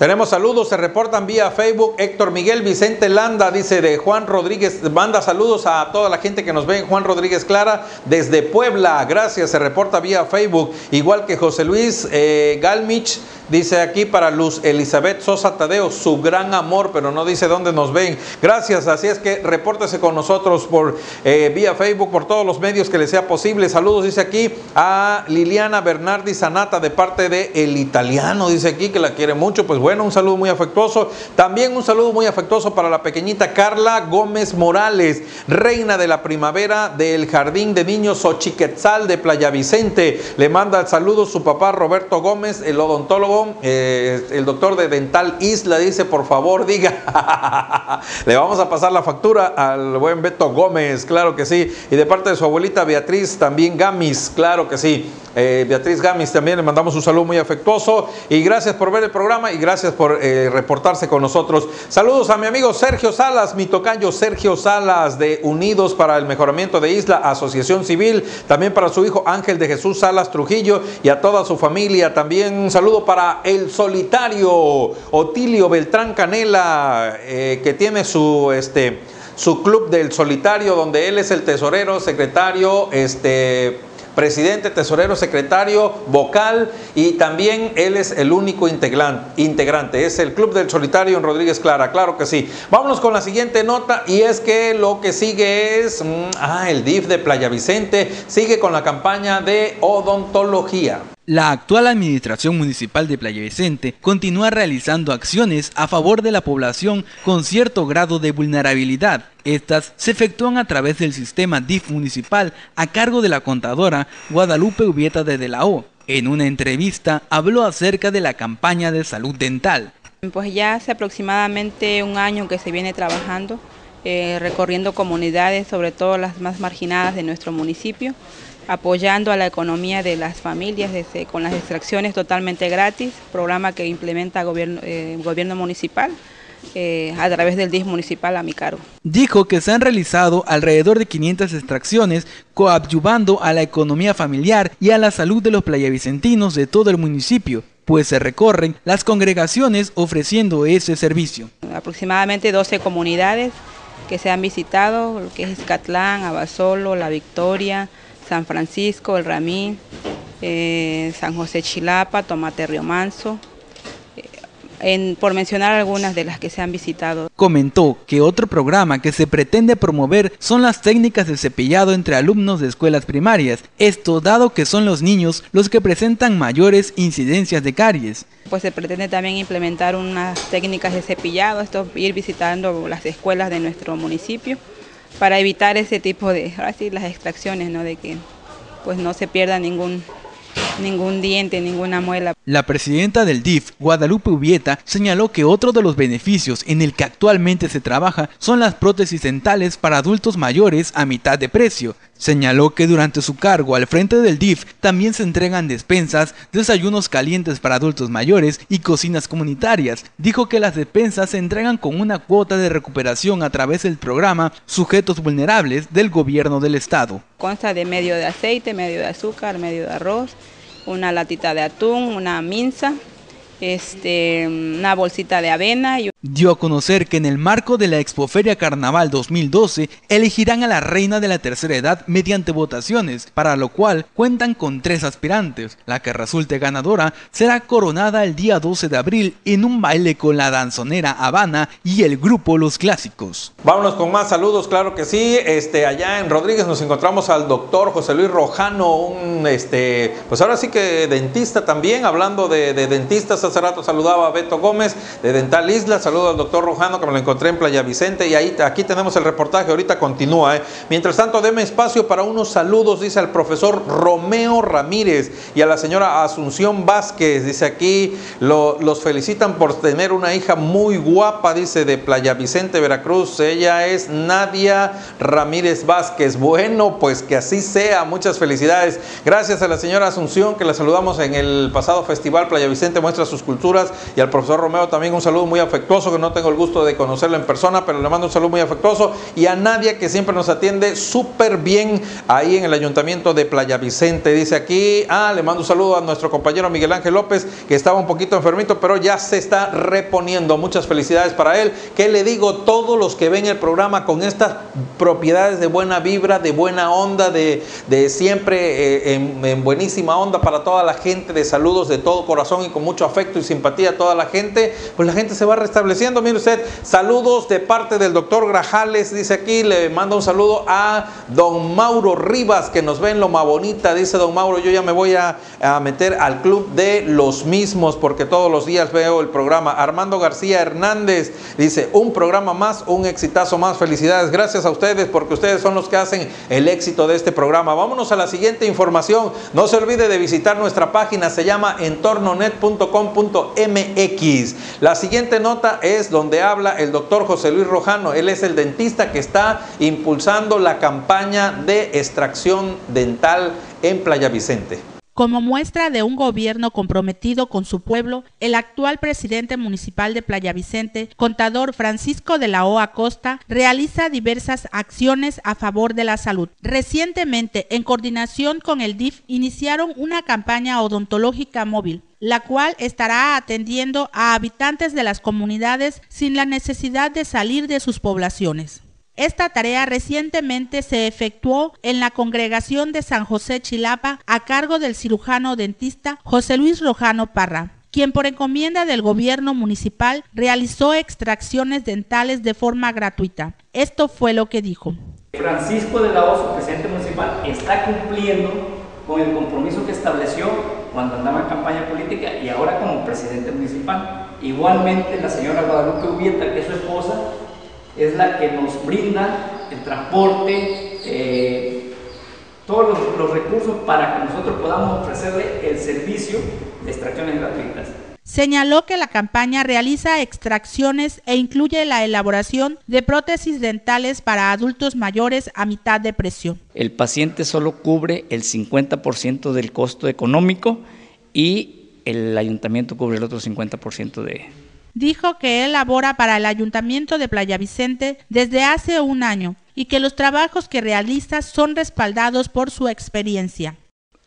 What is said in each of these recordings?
Tenemos saludos, se reportan vía Facebook. Héctor Miguel Vicente Landa dice de Juan Rodríguez, manda saludos a toda la gente que nos ve en Juan Rodríguez Clara desde Puebla. Gracias, se reporta vía Facebook. Igual que José Luis eh, Galmich Dice aquí para Luz Elizabeth Sosa Tadeo, su gran amor, pero no dice dónde nos ven. Gracias, así es que repórtese con nosotros por eh, vía Facebook, por todos los medios que le sea posible. Saludos, dice aquí, a Liliana Bernardi Sanata de parte de El Italiano, dice aquí que la quiere mucho. Pues bueno, un saludo muy afectuoso. También un saludo muy afectuoso para la pequeñita Carla Gómez Morales, reina de la primavera del Jardín de Niños Ochiquetzal de Playa Vicente. Le manda el saludo su papá Roberto Gómez, el odontólogo eh, el doctor de Dental Isla dice, por favor, diga, le vamos a pasar la factura al buen Beto Gómez, claro que sí. Y de parte de su abuelita Beatriz, también Gamis, claro que sí. Eh, Beatriz Gamis también le mandamos un saludo muy afectuoso y gracias por ver el programa y gracias por eh, reportarse con nosotros. Saludos a mi amigo Sergio Salas, mi tocayo Sergio Salas de Unidos para el Mejoramiento de Isla, Asociación Civil, también para su hijo Ángel de Jesús Salas Trujillo y a toda su familia. También un saludo para el solitario Otilio Beltrán Canela, eh, que tiene su este su club del solitario, donde él es el tesorero, secretario, este presidente, tesorero, secretario, vocal y también él es el único integrante. Es el Club del Solitario en Rodríguez Clara, claro que sí. Vámonos con la siguiente nota y es que lo que sigue es, mm, ah, el DIF de Playa Vicente sigue con la campaña de odontología. La actual administración municipal de Playa Vicente continúa realizando acciones a favor de la población con cierto grado de vulnerabilidad. Estas se efectúan a través del sistema DIF municipal a cargo de la contadora Guadalupe Ubieta de, de la O. En una entrevista habló acerca de la campaña de salud dental. Pues ya hace aproximadamente un año que se viene trabajando, eh, recorriendo comunidades, sobre todo las más marginadas de nuestro municipio, apoyando a la economía de las familias desde, con las extracciones totalmente gratis, programa que implementa el gobierno, eh, gobierno municipal. Eh, a través del DIS municipal a mi cargo. Dijo que se han realizado alrededor de 500 extracciones coadyuvando a la economía familiar y a la salud de los playavicentinos de todo el municipio, pues se recorren las congregaciones ofreciendo ese servicio. Aproximadamente 12 comunidades que se han visitado, lo que es Escatlán, Abasolo, La Victoria, San Francisco, El Ramín, eh, San José Chilapa, Tomate Río Manso, eh, por mencionar algunas de las que se han visitado. Comentó que otro programa que se pretende promover son las técnicas de cepillado entre alumnos de escuelas primarias, esto dado que son los niños los que presentan mayores incidencias de caries. Pues se pretende también implementar unas técnicas de cepillado, esto ir visitando las escuelas de nuestro municipio para evitar ese tipo de, así las extracciones, ¿no? de que pues no se pierda ningún ningún diente, ninguna muela. La presidenta del DIF, Guadalupe Ubieta, señaló que otro de los beneficios en el que actualmente se trabaja son las prótesis dentales para adultos mayores a mitad de precio. Señaló que durante su cargo al frente del DIF también se entregan despensas, desayunos calientes para adultos mayores y cocinas comunitarias. Dijo que las despensas se entregan con una cuota de recuperación a través del programa Sujetos Vulnerables del gobierno del estado. Consta de medio de aceite, medio de azúcar, medio de arroz, una latita de atún, una minza, este, una bolsita de avena. Y... Dio a conocer que en el marco de la Expoferia Carnaval 2012 elegirán a la reina de la tercera edad mediante votaciones, para lo cual cuentan con tres aspirantes. La que resulte ganadora será coronada el día 12 de abril en un baile con la danzonera Habana y el grupo Los Clásicos. Vámonos con más saludos, claro que sí. Este, allá en Rodríguez nos encontramos al doctor José Luis Rojano, un este, pues ahora sí que dentista también, hablando de, de dentistas hace rato saludaba a Beto Gómez de Dental Isla, saludo al doctor Rojano que me lo encontré en Playa Vicente y ahí aquí tenemos el reportaje, ahorita continúa. ¿eh? Mientras tanto, deme espacio para unos saludos, dice el profesor Romeo Ramírez y a la señora Asunción Vázquez, dice aquí, los felicitan por tener una hija muy guapa, dice de Playa Vicente, Veracruz, ella es Nadia Ramírez Vázquez. Bueno, pues que así sea, muchas felicidades. Gracias a la señora Asunción que la saludamos en el pasado festival Playa Vicente muestra sus culturas y al profesor Romeo también un saludo muy afectuoso que no tengo el gusto de conocerlo en persona, pero le mando un saludo muy afectuoso. Y a Nadia, que siempre nos atiende súper bien ahí en el ayuntamiento de Playa Vicente. Dice aquí, ah, le mando un saludo a nuestro compañero Miguel Ángel López, que estaba un poquito enfermito, pero ya se está reponiendo. Muchas felicidades para él. ¿Qué le digo? Todos los que ven el programa con estas propiedades de buena vibra, de buena onda, de, de siempre eh, en, en buenísima onda para toda la gente, de saludos de todo corazón y con mucho afecto y simpatía a toda la gente, pues la gente se va restableciendo. Mire usted, saludos de parte del doctor Grajales, dice aquí, le mando un saludo a don Mauro Rivas, que nos ve en Loma Bonita, dice don Mauro, yo ya me voy a, a meter al club de los mismos, porque todos los días veo el programa. Armando García Hernández dice, un programa más, un exitazo más, felicidades, gracias a ustedes, porque ustedes son los que hacen el éxito de este programa. Vámonos a la siguiente información, no se olvide de visitar nuestra página, se llama entornonet.com.mx. La siguiente nota es donde habla el doctor José Luis Rojano. Él es el dentista que está impulsando la campaña de extracción dental en Playa Vicente. Como muestra de un gobierno comprometido con su pueblo, el actual presidente municipal de Playa Vicente, contador Francisco de la O Acosta, realiza diversas acciones a favor de la salud. Recientemente, en coordinación con el DIF, iniciaron una campaña odontológica móvil la cual estará atendiendo a habitantes de las comunidades sin la necesidad de salir de sus poblaciones. Esta tarea recientemente se efectuó en la congregación de San José Chilapa a cargo del cirujano dentista José Luis Rojano Parra quien por encomienda del gobierno municipal realizó extracciones dentales de forma gratuita. Esto fue lo que dijo. Francisco de la Oso, presidente municipal, está cumpliendo con el compromiso que estableció cuando andaba en campaña política y ahora como presidente municipal. Igualmente la señora Guadalupe Ubieta, que es su esposa, es la que nos brinda el transporte, eh, todos los, los recursos para que nosotros podamos ofrecerle el servicio de extracciones gratuitas. Señaló que la campaña realiza extracciones e incluye la elaboración de prótesis dentales para adultos mayores a mitad de precio. El paciente solo cubre el 50% del costo económico y el ayuntamiento cubre el otro 50% de, dijo que él labora para el Ayuntamiento de Playa Vicente desde hace un año y que los trabajos que realiza son respaldados por su experiencia.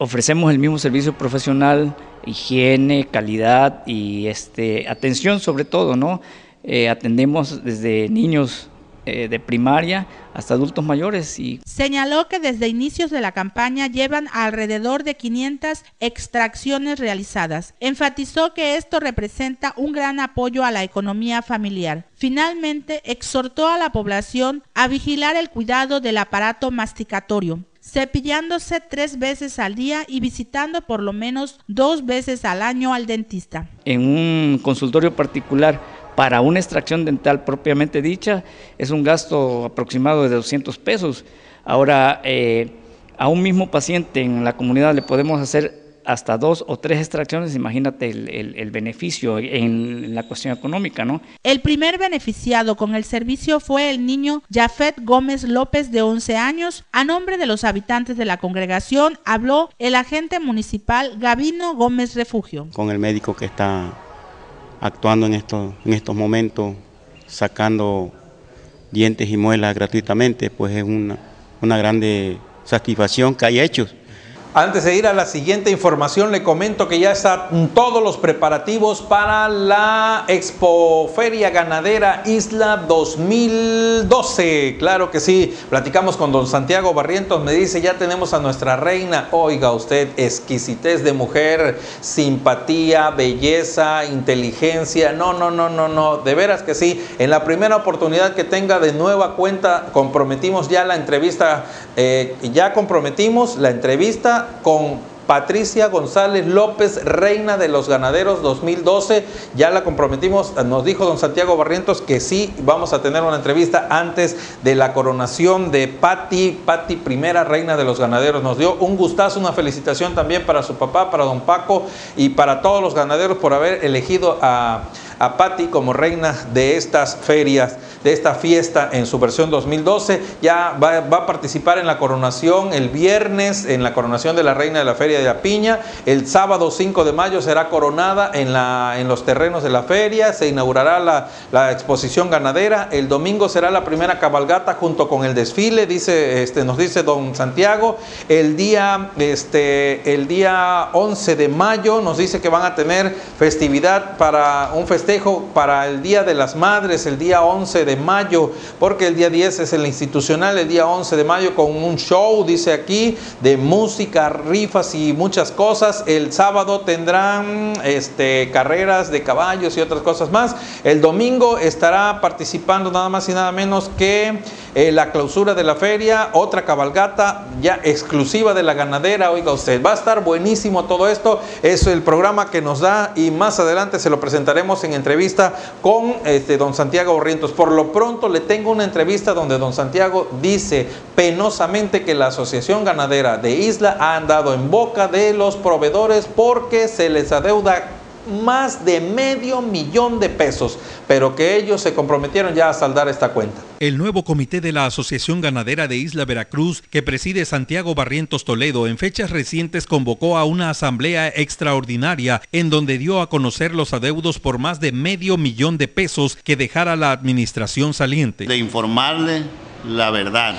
Ofrecemos el mismo servicio profesional, higiene, calidad y este, atención sobre todo, ¿no? Eh, atendemos desde niños eh, de primaria hasta adultos mayores. Y... Señaló que desde inicios de la campaña llevan alrededor de 500 extracciones realizadas. Enfatizó que esto representa un gran apoyo a la economía familiar. Finalmente, exhortó a la población a vigilar el cuidado del aparato masticatorio cepillándose tres veces al día y visitando por lo menos dos veces al año al dentista. En un consultorio particular para una extracción dental propiamente dicha es un gasto aproximado de 200 pesos. Ahora, eh, a un mismo paciente en la comunidad le podemos hacer hasta dos o tres extracciones, imagínate el, el, el, beneficio en la cuestión económica, ¿no? El primer beneficiado con el servicio fue el niño Jafet Gómez López de 11 años. A nombre de los habitantes de la congregación habló el agente municipal Gavino Gómez Refugio. Con el médico que está actuando en estos, en estos momentos, sacando dientes y muelas gratuitamente, pues es una, una grande satisfacción que hay hechos. Antes de ir a la siguiente información, le comento que ya están todos los preparativos para la Expoferia Ganadera Isla 2012. Claro que sí, platicamos con don Santiago Barrientos, me dice, ya tenemos a nuestra reina. Oiga usted, exquisitez de mujer, simpatía, belleza, inteligencia. No, no, no, no, no, de veras que sí. En la primera oportunidad que tenga de nueva cuenta, comprometimos ya la entrevista, eh, ya comprometimos la entrevista con Patricia González López, reina de los ganaderos 2012. Ya la comprometimos, nos dijo don Santiago Barrientos que sí vamos a tener una entrevista antes de la coronación de Patti, Patti primera reina de los ganaderos. Nos dio un gustazo, una felicitación también para su papá, para don Paco y para todos los ganaderos por haber elegido a, a Patti como reina de estas ferias de esta fiesta en su versión 2012. Ya va, va, a participar en la coronación el viernes, en la coronación de la reina de la feria De la Piña. El sábado 5 de mayo será coronada en, la, en los terrenos de la feria, se inaugurará la, la exposición ganadera. El domingo será la primera cabalgata junto con el desfile, dice, este, nos dice don Santiago. El día, este, el día 11 de mayo nos dice que van a tener festividad para un festejo para el Día de las Madres, el día 11 de mayo, porque el día 10 es el institucional, el día 11 de mayo con un show, dice aquí, de música, rifas y muchas cosas. El sábado tendrán este, carreras de caballos y otras cosas más. El domingo estará participando nada más y nada menos que eh, la clausura de la feria, otra cabalgata ya exclusiva de la ganadera. Oiga usted, va a estar buenísimo todo esto. Es el programa que nos da y más adelante se lo presentaremos en entrevista con este, don Santiago Barrientos. Por lo pronto le tengo una entrevista donde don Santiago dice penosamente que la Asociación Ganadera de Isla ha andado en boca de los proveedores porque se les adeuda más de medio millón de pesos, pero que ellos se comprometieron ya a saldar esta cuenta. El nuevo comité de la Asociación Ganadera de Isla Veracruz, que preside Santiago Barrientos Toledo, en fechas recientes convocó a una asamblea extraordinaria en donde dio a conocer los adeudos por más de medio millón de pesos que dejara la administración saliente. De informarle la verdad.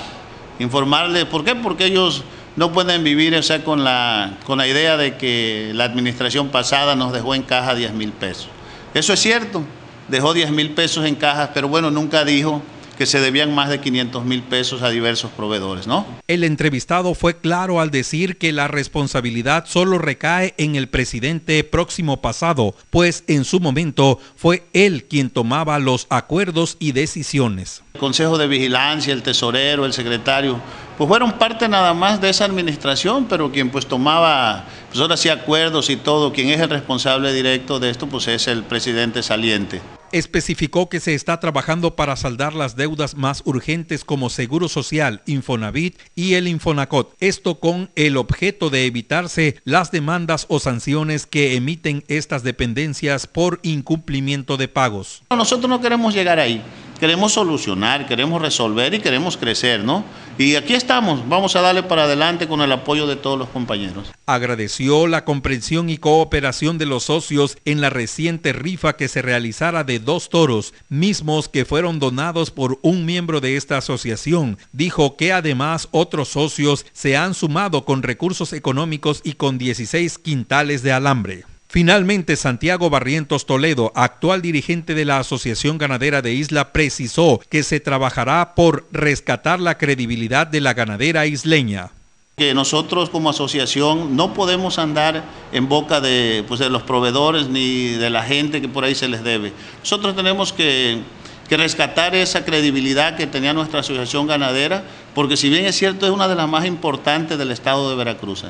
Informarle, ¿por qué? Porque ellos no pueden vivir o sea, con, la, con la idea de que la administración pasada nos dejó en caja 10 mil pesos. Eso es cierto, dejó 10 mil pesos en cajas, pero bueno, nunca dijo que se debían más de 500 mil pesos a diversos proveedores, ¿no? El entrevistado fue claro al decir que la responsabilidad solo recae en el presidente próximo pasado, pues en su momento fue él quien tomaba los acuerdos y decisiones. El Consejo de Vigilancia, el tesorero, el secretario, pues fueron parte nada más de esa administración, pero quien pues tomaba, pues ahora sí acuerdos y todo, quien es el responsable directo de esto, pues es el presidente saliente. Especificó que se está trabajando para saldar las deudas más urgentes como Seguro Social, Infonavit y el Infonacot. Esto con el objeto de evitarse las demandas o sanciones que emiten estas dependencias por incumplimiento de pagos. Nosotros no queremos llegar ahí queremos solucionar, queremos resolver y queremos crecer, ¿no? Y aquí estamos, vamos a darle para adelante con el apoyo de todos los compañeros. Agradeció la comprensión y cooperación de los socios en la reciente rifa que se realizara de dos toros, mismos que fueron donados por un miembro de esta asociación. Dijo que además otros socios se han sumado con recursos económicos y con 16 quintales de alambre. Finalmente, Santiago Barrientos Toledo, actual dirigente de la Asociación Ganadera de Isla, precisó que se trabajará por rescatar la credibilidad de la ganadera isleña que nosotros como asociación no podemos andar en boca de, pues, de los proveedores ni de la gente que por ahí se les debe. Nosotros tenemos que, que, rescatar esa credibilidad que tenía nuestra asociación ganadera, porque si bien es cierto es una de las más importantes del estado de Veracruz.